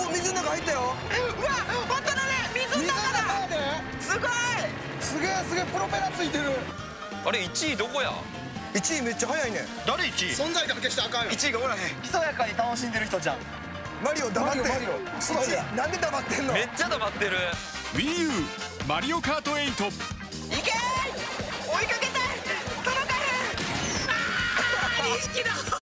お水の中入ったよ。うわ本当だ。ね水の中だすごい。すげえすげえプロペラついてる。あれ1位どこや？1位めっちゃ早いね。誰1位？存在感消してあかんよ。1位がおらへん。ひそやかに楽しんでる人じゃん。マリオ黙ってマリオマリオ。そっちなんで黙ってんの？めっちゃ黙ってる。WiiU マリオカート8いけー！追いかけたい！届かへん！あー！2匹だ